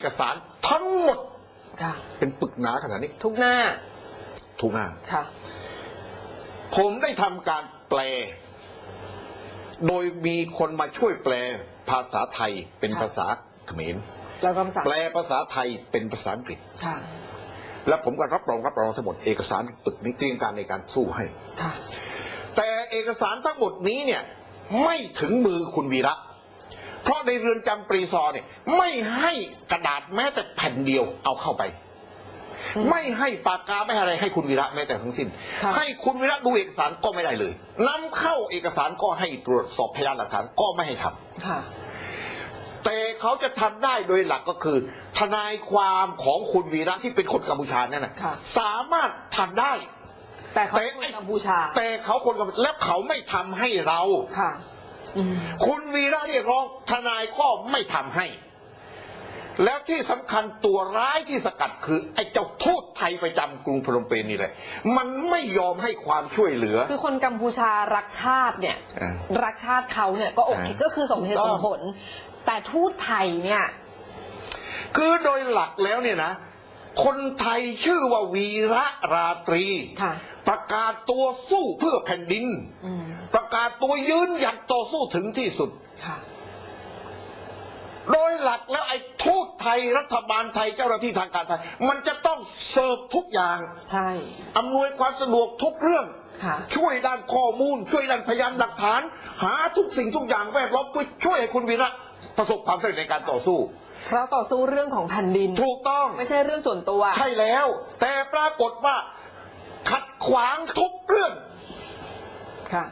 เอกสารทั้งหมดค่ะ เป็นปึกหนาขนาดนี้ทุกหน้าทุกหน้า ค่ะ ผมได้ทำการแปล โดยมีคนมาช่วยแปลภาษาไทยเป็นค่ะ ภาษาเขมรแล้วก็ภาษาแปลภาษาไทยเป็นภาษาอังกฤษ ค่ะ แล้วผมก็รับรองรับรองทั้งหมดเอกสารปึกนี้เตรียมการในการสู้ให้ ค่ะ แต่เอกสารทั้งหมดนี้เนี่ย ไม่ถึงมือคุณวีระ เพราะในเรือนจำปรีซอเนี่ยไม่ให้กระดาษแม้แต่แผ่นเดียวเอาเข้าไปอืมไม่ให้ปากกาไม่ให้อะไรให้คุณวีระแม้แต่ทั้งสิ้นค่ะให้คุณวีระดูเอกสารก็ไม่ได้เลยนำเข้าเอกสารก็ให้ตรวจสอบพยานหลักฐานก็ไม่ให้ทำ ค่ะ แต่เขาจะทำได้โดยหลักก็คือ ทนายความของคุณวีระที่เป็นคนกัมพูชานั่นนะค่ะ สามารถทำได้ แต่เขาแต่เป็นคนกัมพูชาแต่เขาคนกัมพูแล้วเขาไม่ทำให้เรา ค่ะอืม คุณวีระเรียกร้องทนายก็ไม่ทำให้ แล้วที่สำคัญตัวร้ายที่สกัดคือไอ้เจ้าทูตไทยประจำกรุงพนมเปญนี่แหละ มันไม่ยอมให้ความช่วยเหลือ คือคนกัมพูชารักชาติเนี่ยอ่ารักชาติเขาเนี่ยก็โอเคอ่าก็คือสมเหตุถูสกมต้องผล แต่ทูตไทยเนี่ย คือโดยหลักแล้วเนี่ยนะ คนไทยชื่อว่าวีระราตรีค่ะประกาศตัวสู้เพื่อแผ่นดินอืมประกาศตัวยืนหยัดต่อสู้ถึงที่สุดค่ะโดยหลักแล้วไอ้ทูตไทยรัฐบาลไทยเจ้าหน้าที่ทางการไทย มันจะต้องเสิร์ฟทุกอย่าง ใช่อำนวยความสะดวกทุกเรื่องค่ะช่วยด้านข้อมูล ช่วยด้านพยานหลักฐาน หาทุกสิ่งทุกอย่างแวดล้อมเพื่อช่วยให้คุณวีระประสบความสำเร็จในการต่อสู้ เพราะต่อสู้เรื่องของแผ่นดิน ถูกต้อง ไม่ใช่เรื่องส่วนตัว ใช่แล้ว แต่ปรากฏว่า ขัดขวางทุกเรื่อง ค่ะ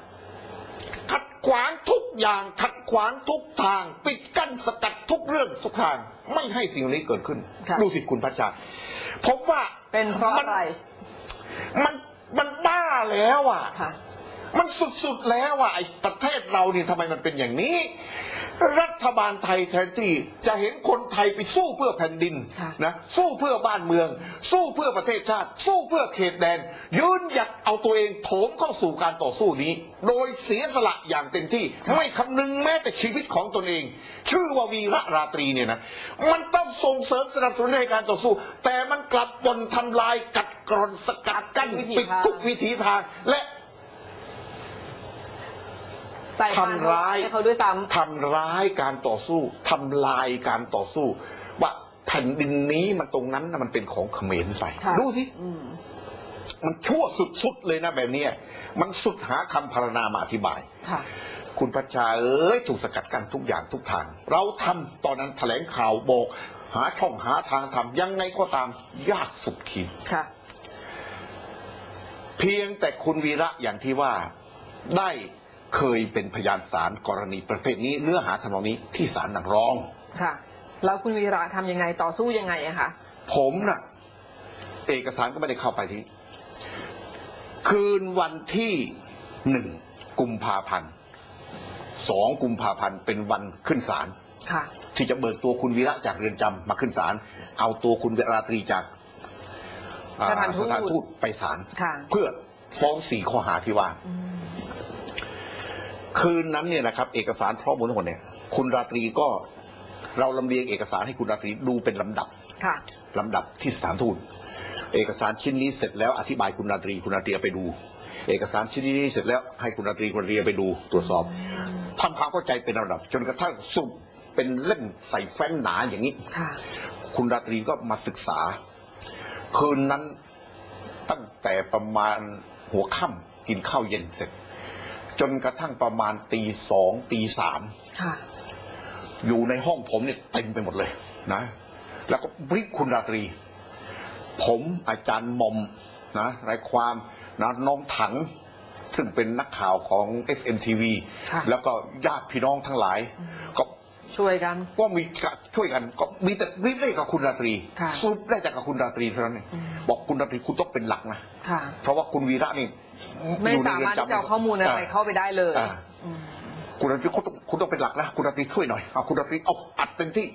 ขัดขวางทุกอย่าง ขัดขวางทุกทาง ปิดกั้นสกัดทุกเรื่องทุกทาง ไม่ให้สิ่งเหล่านี้เกิดขึ้นค่ะดูสิคุณพัชชาผมว่าเป็นเพราะมัอะไร มันมันบ้าแล้วอะค่ะมันสุดๆแล้วอะไอ้ประเทศเรานี่ทำไมมันเป็นอย่างนี้รั ฐบาลไทยแทนที่จะเห็นคนไทยไปสู้เพื่อแผ่นดินค่ะนะสู้เพื่อบ้านเมือง สู้เพื่อประเทศชาติ สู้เพื่อเขตแดน ยืนหยัดเอาตัวเองโถมเข้าสู่การต่อสู้นี้ โดยเสียสละอย่างเต็มที่ ไม่คำนึงแม้แต่ชีวิตของตนเอง ชื่อว่าวีระราตรีเนี่ยนะมันต้องส่งเสริมสนับสนุนในการต่อสู้ แต่มันกลับบนทำลายกัดกร่อนสกัดกั้นวิธีปิดทางทุกวิถีทางและ ใส่ความทำร้ายให้เขาด้วยซ้ำ ทำร้ายการต่อสู้ทำลายการต่อสู้ ว่าแผ่นดินนี้มันตรงนั้นนะมันเป็นของเขมรไป ค่ะ ดูสิ อืม มันชั่วสุดๆเลยนะแบบเนี้ยมันสุดหาคำพรรณนามาอธิบาย ค่ะ คุณพัชชาเอ้ยถูกสกัดกั้นทุกอย่างทุกทาง เราทำตอนนั้นแถลงข่าวบอก หาช่องหาทางทำยังไงก็ตามยากสุดขีด ค่ะ เพียงแต่คุณวีระอย่างที่ว่าได้ เคยเป็นพยานศาลกรณีประเภทนี้เนื้อหาทำนองนี้ที่ศาลนักร้องค่ะ แล้วคุณวีระทำยังไงต่อสู้ยังไงอะคะผมน่ะ เอกสารก็ไม่ได้เข้าไปที่ คืนวันที่หนึ่งกุมภาพันธ์สองกุมภาพันธ์เป็นวันขึ้นศาลค่ะที่จะเบิกตัวคุณวีระจากเรือนจำมาขึ้นศาลเอาตัวคุณวีราตรีจากอ่าสถานทูตสถานทูตไปศาลค่ะเพื่อฟ้องสี่ข้อหาที่ว่า คืนนั้นเนี่ยนะครับเอกสารพร้อมหมดทั้งหมดเนี่ยคุณราตรีก็เราลำเลียงเอกสารให้คุณราตรีดูเป็นลำดับค่ะลำดับที่สถานทูตเอกสารชิ้นนี้เสร็จแล้วอธิบายคุณราตรีคุณราตรีเอาไปดู เอกสารชิ้นนี้เสร็จแล้วให้คุณราตรีคุณราตรีเอาไปดูตรวจสอบทำความเข้าใจเป็นลำดับ จนกระทั่งสรุปเป็นเล่มใส่แฟ้มหนาอย่างนี้ค่ะคุณราตรีก็มาศึกษา คืนนั้นตั้งแต่ประมาณหัวค่ำกินข้าวเย็นเสร็จ จนกระทั่งประมาณตีสองตีสามค่ะอยู่ในห้องผมเนี่ยเต็มไปหมดเลยนะ แล้วก็บริกคุณราตรี ผมอาจารย์หมอมนะรายความนะน้องถัง ซึ่งเป็นนักข่าวของ FMTV ค่ะแล้วก็ญาติพี่น้องทั้งหลาย ก็ช่วยกันก็มีกะช่วยกัน ก็มีแต่รีบได้กับคุณราตรีค่ะสรุปได้แต่กับคุณราตรีเท่านั้นเองบอกคุณราตรีคุณต้องเป็นหลักนะค่ะเพราะว่าคุณวีระนี่ ไม่อยู่ในสาเรือนมารถจำที่จะเอาข้อมูลอะไรเข้าไปได้เลยอ่าคุณราตรีคุณต้องคุณต้องเป็นหลักนะคุณราตรีช่วยหน่อยเอาคุณราตรีเอาอัดเต็มที่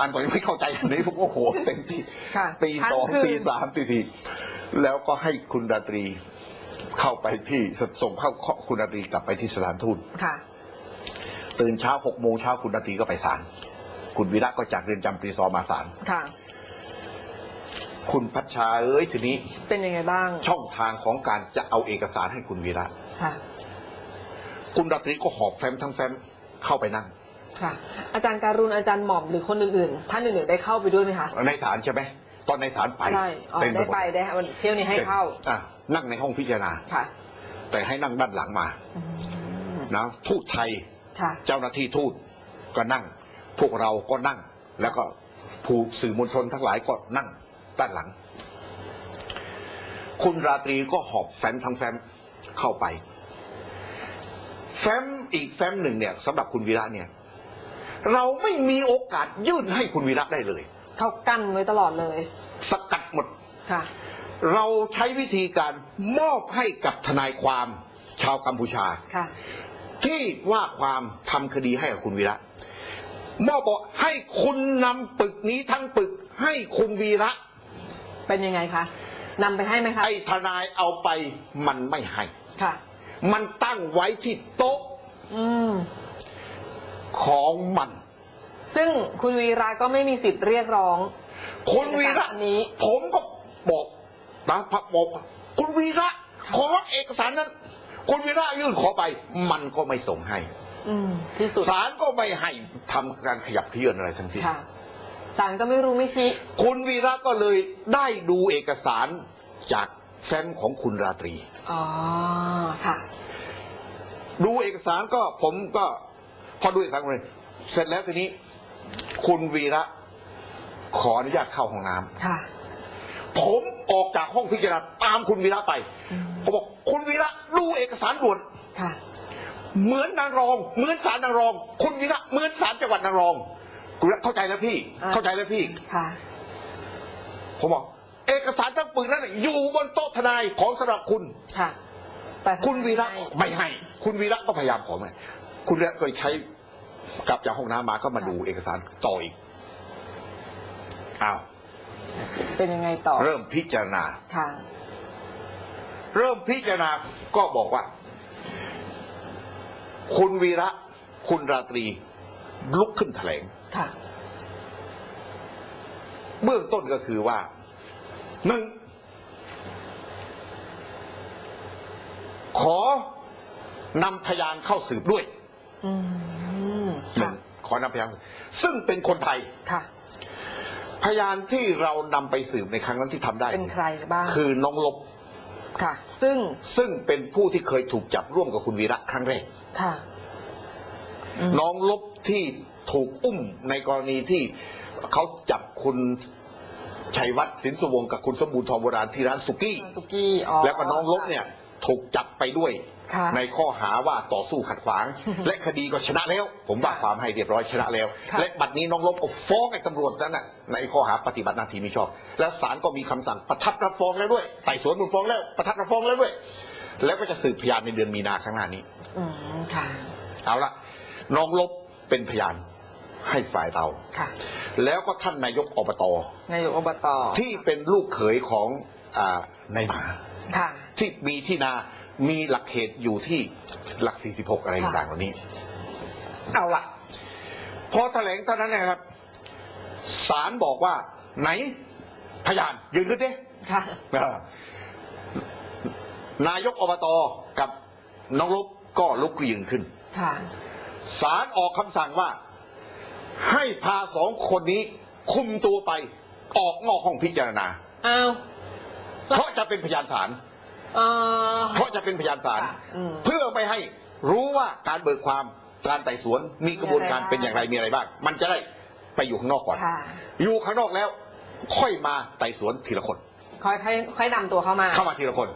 อันต่อยังไม่เข้าใจอันนี้ผมโอ้โหเต็มที่ค่ะตีสองทั้งคืนตีสามตีสี่แล้วก็ให้คุณราตรีเข้าไปที่ส่งเข้าคุณราตรีกลับไปที่สถานทูตค่ะตื่นเช้าหกโมงเช้าคุณราตรีก็ไปศาลคุณวีระก็จากเรือนจำปรีซอมาศาล ค่ะคุณพัชชาเอ้ยทีนี้ เป็นยังไงบ้าง ช่องทางของการจะเอาเอกสารให้คุณวีระค่ะ คุณราตรีก็หอบแฟ้มทั้งแฟ้มเข้าไปนั่ง ค่ะ อาจารย์การุณอาจารย์หม่อมหรือคนอื่นๆ ท่านอื่นๆได้เข้าไปด้วยไหมคะ ในศาลใช่ไหมตอนในศาลไปใช่อ๋อเต็มได้หมดไปได้วันเที่ยวนี้ให้เข้าอะนั่งในห้องพิจารณา ค่ะ แต่ให้นั่งด้านหลังมานะทูตไทย ค่ะ เจ้าหน้าที่ทูตก็นั่ง พวกเราก็นั่ง แล้วก็ผู้สื่อมวลชนทั้งหลายก็นั่ง ด้านหลัง คุณราตรีก็หอบแฟ้มทั้งแฟ้มเข้าไป แฟ้มอีกแฟ้มหนึ่งเนี่ยสำหรับคุณวีระเนี่ย เราไม่มีโอกาสยื่นให้คุณวีระได้เลย เขากั้นไว้ตลอดเลย สกัดหมดค่ะ เราใช้วิธีการมอบให้กับทนายความชาวกัมพูชาค่ะ ที่ว่าความทำคดีให้กับคุณวีระมอบบอกให้คุณนำปึกนี้ทั้งปึกให้คุณวีระ เป็นยังไงคะนำไปให้ไหมคะไอ้ทนายเอาไปมันไม่ให้ ค่ะ มันตั้งไว้ที่โต๊ะอืมของมัน ซึ่งคุณวีระก็ไม่มีสิทธิ์เรียกร้อง คุณวีระเอกสารอันนี้ ผมก็บอกนะพักบอกว่าคุณวีระขอเอกสารนั้น คุณวีระยื่นขอไป มันก็ไม่ส่งให้ อืมที่สุดศาลก็ไม่ให้ทำการขยับเขยื่อนอะไรทั้งสิ้น ค่ะ ศาลก็ไม่รู้ไม่ชี้ คุณวีระก็เลยได้ดูเอกสารจากแฟ้มของคุณราตรี อ๋อ ค่ะ ดูเอกสารก็ผมก็พอดูเอกสารเลยเสร็จแล้วทีนี้ คุณวีระขออนุญาตเข้าห้องน้ำค่ะ ผมออกจากห้องพิจารณาตามคุณวีระไปผมบอกคุณวีระดูเอกสารด่วน ค่ะ เหมือนนางรอง เหมือนศาลนางรอง คุณวีระเหมือนศาลจังหวัดนางรอง คุณวีระเข้าใจแล้วพี่อ่าเข้าใจแล้วพี่ ค่ะ ผมบอก เอกสารทั้งปึกนั้นนะอยู่บนโต๊ะทนายของสำหรับคุณ ค่ะแต่คุณวีระไม่ให้ คุณวีระก็พยายามขอมาคุณวีระก็ใช้กลับจากห้องน้ำมาก็มาดูเอกสารต่ออีกอ้าวเป็นยังไงต่อ เริ่มพิจารณา ค่ะ เริ่มพิจารณาก็บอกว่า คุณวีระ คุณราตรี ลุกขึ้นแถลงค่ะเบื้องต้นก็คือว่าหนึ่งขอนำพยานเข้าสืบด้วยอืมหนึ่ค่ะงขอนำพยานซึ่งเป็นคนไทยค่ะ พยานที่เรานำไปสืบในครั้งนั้นที่ทำได้เป็นใครบ้างคือน้องลบค่ะ ซึ่งซึ่งเป็นผู้ที่เคยถูกจับร่วมกับคุณวีระครั้งแรกค่ะอืม น้องลบที่ถูกอุ้มในกรณีที่เขาจับคุณชัยวัฒน์สินสุวงศ์กับคุณสมบูรณ์ทองโบราณที่ร้านสุกี้ตุกี้อ๋อ แล้วก็น้องลบเนี่ยถูกจับไปด้วย ค่ะในข้อหาว่าต่อสู้ขัดขวาง และคดีก็ชนะแล้ว ผมว่าค่ะความให้เรียบร้อยชนะแล้ว ค่ะ และบัดนี้น้องลบก็ฟ้องไอ้ตำรวจนั้นน่ะในข้อหาปฏิบัติหน้าที่มิชอบ และศาลก็มีคำสั่งประทับรับฟ้องแล้วด้วยไต่สวนมูลฟ้องแล้วประทับรับฟ้องแล้วด้วย แล้วก็จะสืบพยานในเดือนมีนาข้างหน้านี้ อืมค่ะ เอาละ น้องลบเป็นพยานให้ฝ่ายเรา ค่ะ แล้วก็ท่านนายกอบต นายกอบต ที่เป็นลูกเขยของอานายหมาค่ะ ที่มีที่นา มีหลักเขตอยู่ที่หลัก 46 อะไรค่ะต่างๆเหล่านี้ เอาละพอแถลงเท่านั้นนะครับศาลบอกว่า ไหน พยานยืนขึ้นสิค่ะเออนายกอบตกับน้องลบก็ลุกขึ้นยืนขึ้นค่ะ ศาลออกคำสั่งว่า ให้พาสองคนนี้คุมตัวไปออกนอกห้องพิจารณา อ้าวเพราะจะเป็นพยานศาลเอ่อ เพราะจะเป็นพยานศาลค่ะอืม เพื่อไม่ให้รู้ว่าการเบิกความการไต่สวนมีกระบวนการมีอะไรบ้างเป็นอย่างไรมีอะไรบ้าง มันจะได้ไปอยู่ข้างนอกก่อน ค่ะอยู่ข้างนอกแล้ว ค่อยมาไต่สวนทีละคน ค่อยค่อยค่อยนำตัวเข้ามา เข้ามาทีละคน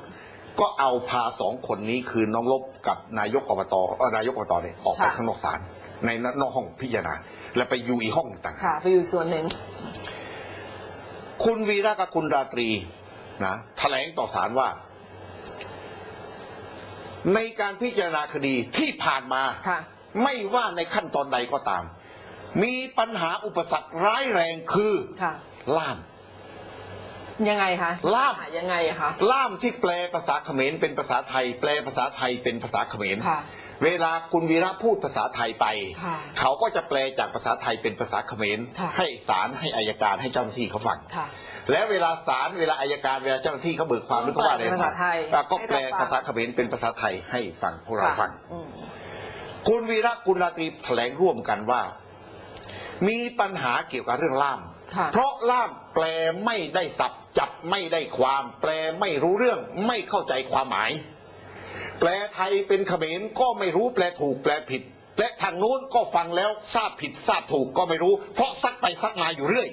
ก็เอาพาสองคนนี้คือน้องลบกับนายกอบตเอ่อนายกอบตเนี่ยออกไปค่ะ ข้างนอกศาลในนอกห้องพิจารณาแล้วไปอยู่อีกห้องต่างหาก ค่ะไปอยู่อีกส่วนหนึ่ง คุณวีระกับคุณราตรีนะแถลงต่อศาลว่า ในการพิจารณาคดีที่ผ่านมา ค่ะ ไม่ว่าในขั้นตอนใดก็ตาม มีปัญหาอุปสรรคร้ายแรงคือค่ะ ล่าม ยังไงคะลาบหยังไงอะคะล่ามที่แปลภาษาเขมรเป็นภาษาไทย แปลภาษาไทยเป็นภาษาเขมรค่ะเวลาคุณวีระพูดภาษาไทยไปค่ะเขาก็จะแปลจากภาษาไทยเป็นภาษาเขมรค่ะให้ศาลให้อายการให้เจ้าหน้าที่เขาฟังค่ะแล้วเวลาศาลเวลาอายการเวลาเจ้าหน้าที่เขาเบิกความหรือเขาว่าอะไรก็แปลเป็นภาษาไทยอะก็แปลให้เราฟังภาษาเขมรเป็นภาษาไทยให้ฟังพวกเราฟังอืมคุณวีระกุลราตรีแถลงร่วมกันว่า มีปัญหาเกี่ยวกับเรื่องล่ามค่ะเพราะล่ามแปลไม่ได้สับ จับไม่ได้ความ แปลไม่รู้เรื่องไม่เข้าใจความหมาย แปลไทยเป็นเขมรก็ไม่รู้แปลถูกแปลผิด และทางนู้นก็ฟังแล้วทราบผิดทราบถูกก็ไม่รู้ เพราะซักไปซักมาอยู่เรื่อย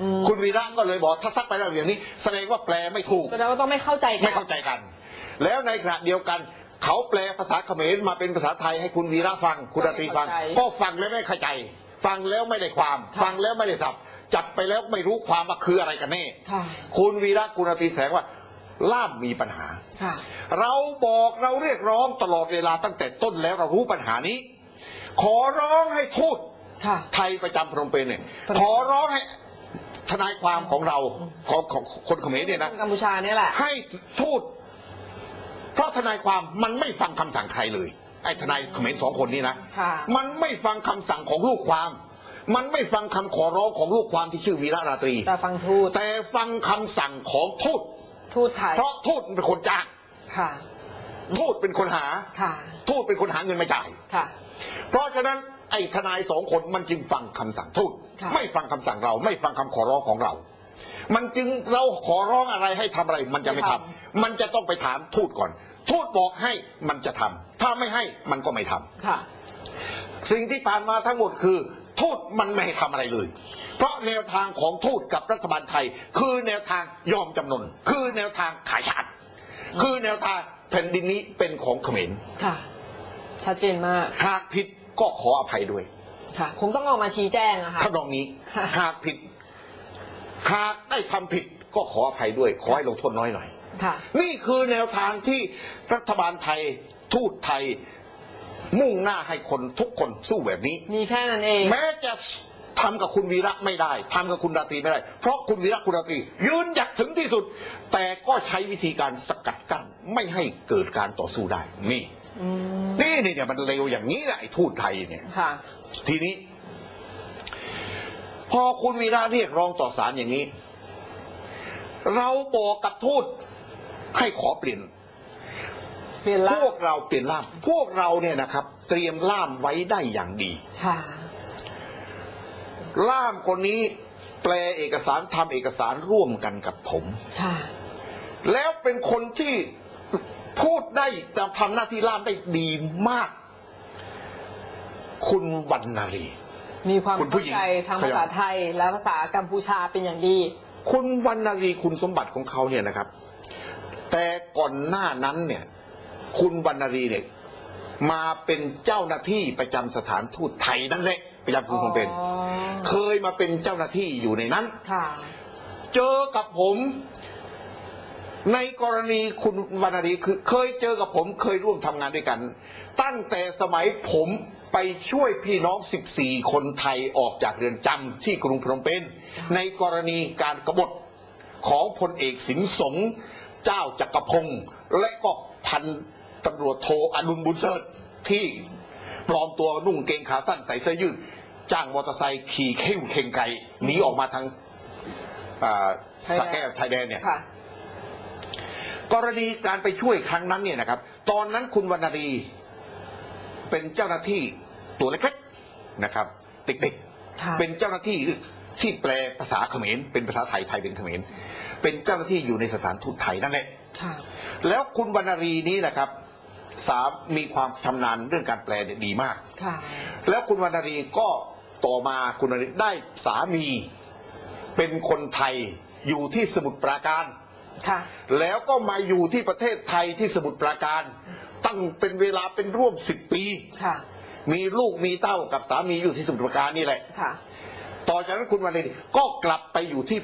อืมคุณวีระก็เลยบอกถ้าซักไปแล้วอย่างนี้ แสดงว่าแปลไม่ถูกแสดงว่าต้องไม่เข้าใจกัไม่เข้าใจกัน แล้วในขณะเดียวกัน เขาแปลภาษาเขมรมาเป็นภาษาไทยให้คุณวีระฟังคุณราตรีฟัง ก็ฟังแล้วไม่เข้าใจ ฟังแล้วไม่ได้ความ ฟังแล้วไม่ได้สับจับไปแล้วไม่รู้ความว่าคืออะไรกันแน่ค่ะคุณวีระกุณราตรีแถลงว่าล่ามมีปัญหาค่ะเราบอกเราเรียกร้องตลอดเวลาตั้งแต่ต้นแล้วเรารู้ปัญหานี้ ขอร้องให้ทูตค่ะไทยประจำพนมเปญเนี่ยพนมขอร้องให้ทนายความของเราของของคนเขมรเนี่ยนะกัมพูชาเนี่ยแหละให้ทูตเพราะทนายความมันไม่ฟังคำสั่งใครเลย ไอ้ทนายเขมรสองคนนี้นะค่ะมันไม่ฟังคำสั่งของลูกความ มันไม่ฟังคำขอร้องของลูกความที่ชื่อวีระราตรี แต่ฟังทูตแต่ฟังคำสั่งของทูตทูตไทยเพราะทูตเป็นคนจ้างค่ะทูตเป็นคนหาค่ะทูตเป็นคนหาเงินมาจ่ายค่ะเพราะฉะนั้นไอ้ทนายสองคนมันจึงฟังคำสั่งทูตค่ะไม่ฟังคำสั่งเรา ไม่ฟังคำขอร้องของเรา มันจึงเราขอร้องอะไรให้ทำอะไร มันจะไม่ทำมันจะต้องไปถามทูตก่อน ทูตบอกให้มันจะทำถ้าไม่ให้มันก็ไม่ทำค่ะ สิ่งที่ผ่านมาทั้งหมดคือ ทูตมันไม่ให้ทำอะไรเลย เพราะแนวทางของทูตกับรัฐบาลไทย คือแนวทางยอมจำนน คือแนวทางขายชาติ คือแนวทางแผ่นดินนี้เป็นของเขมรค่ะ ชัดเจนมากหากผิดก็ขออภัยด้วย ค่ะ คงต้องออกมาชี้แจงนะคะทำนองนี้ค่ะหากผิด หากได้ทำผิดก็ขออภัยด้วย ขอให้ลงโทษน้อยหน่อยค่ะ นี่คือแนวทางที่รัฐบาลไทยทูตไทย มุ่งหน้าให้คนทุกคนสู้แบบนี้ มีแค่นั้นเอง แม้จะทำกับคุณวีระไม่ได้ทำกับคุณราตรีไม่ได้ เพราะคุณวีระคุณราตรี ยืนหยัดถึงที่สุด แต่ก็ใช้วิธีการสกัดกั้นไม่ให้เกิดการต่อสู้ได้นี่อืมนี่นี่เนี่ยมันเร็วอย่างนี้แหละไอ้ทูตไทยเนี่ยค่ะทีนี้ พอคุณวีระเรียกร้องต่อศาลอย่างนี้ เราบอกกับทูต ให้ขอเปลี่ยนเปลี่ยนพล่าวกเราเปลี่ยนล่าม พวกเราเนี่ยนะครับ เตรียมล่ามไว้ได้อย่างดี ค่ะ ล่ามคนนี้แปลเอกสารทำเอกสารร่วมกันกับผม ค่ะ แล้วเป็นคนที่พูดได้จะทำหน้าที่ล่ามได้ดีมาก คุณวรรณรี มีความคุณผู้เข้าหญิง ใจทั้งภาษาไทยและภาษากัมพูชาเป็นอย่างดี คุณวรรณรีคุณสมบัติของเขาเนี่ยนะครับ แต่ก่อนหน้านั้นเนี่ย คุณวรรณรีเนี่ยมาเป็นเจ้าหน้าที่ประจำสถานทูตไทยนั่นแหละประจำกรุงพนมเปญอ๋อเคยมาเป็นเจ้าหน้าที่อยู่ในนั้นค่ะเจอกับผมในกรณีคุณวรรณรีคือเคยเจอกับผมเคยร่วมทำงานด้วยกัน ตั้งแต่สมัยผมไปช่วยพี่น้อง 14 คนไทยออกจากเรือนจำที่กรุงพนมเปญในกรณีการกบฏของพลเอกสิงห์สงฆ์ เจ้าจักรพงศ์และก็พันตำรวจโทอดุลบุญเซิร์ที่ปลอมตัวนุ่งเกงขาสั้นใส่เสื้อยืดจ้างมอเตอร์ไซค์ขี่เข้วเข่งไก่หนีออกมาทางอ่าชายแดนสักแก้วไทยแดนเนี่ยค่ะกรณีการไปช่วยครั้งนั้นเนี่ยนะครับ ตอนนั้นคุณวรรณรีเป็นเจ้าหน้าที่ตัวเล็กๆนะครับเด็กค่ะๆเป็นเจ้าหน้าที่ที่แปลภาษาเขมรเป็นภาษาไทยไทยเป็นเขมร เป็นเจ้าหน้าที่อยู่ในสถานทูตไทยนั่นแหละค่ะแล้วคุณวรรณรีนี้นะครับสามมีความชำนาญเรื่องการแปลเนี่ยดีมากค่ะแล้วคุณวรรณรีก็ต่อมาคุณวรรณรีได้สามีเป็นคนไทยอยู่ที่สมุทรปราการค่ะแล้วก็มาอยู่ที่ประเทศไทยที่สมุทรปราการ ตั้งเป็นเวลาเป็นร่วมสิบปีค่ะมีลูกมีเต้ากับสามีอยู่ที่สมุทรปราการนี่แหละค่ะต่อจากนั้นคุณวรรณรีก็กลับไปอยู่ที่